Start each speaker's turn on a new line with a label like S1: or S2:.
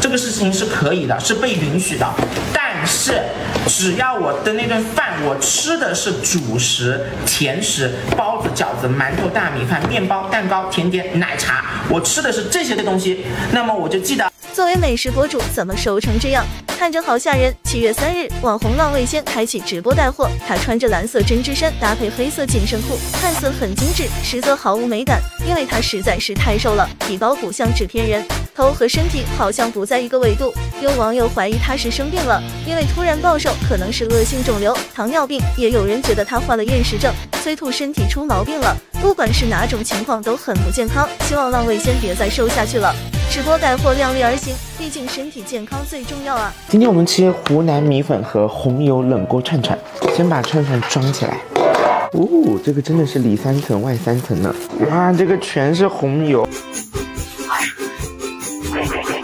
S1: 这个事情是可以的，是被允许的。但是只要我的那顿饭我吃的是主食、甜食、包子、饺子、馒头、大米饭、面包、蛋糕、甜点、奶茶，我吃的是这些的东西，那么我就记得。
S2: 作为美食博主，怎么瘦成这样？看着好吓人。七月三日，网红浪味仙开启直播带货，他穿着蓝色针织衫搭配黑色紧身裤，看似很精致，实则毫无美感，因为他实在是太瘦了，皮包骨像纸片人，头和身体好像不在一个维度。有网友怀疑他是生病了，因为突然暴瘦可能是恶性肿瘤、糖尿病，也有人觉得他患了厌食症，催吐身体出毛病了。不管是哪种情况都很不健康，希望浪味仙别再瘦下去了。直播带货量力而行，毕竟身体健康最重要啊！
S3: 今天我们吃湖南米粉和红油冷锅串串，先把串串装起来。哦，这个真的是里三层外三层呢！哇，这个全是红油。哎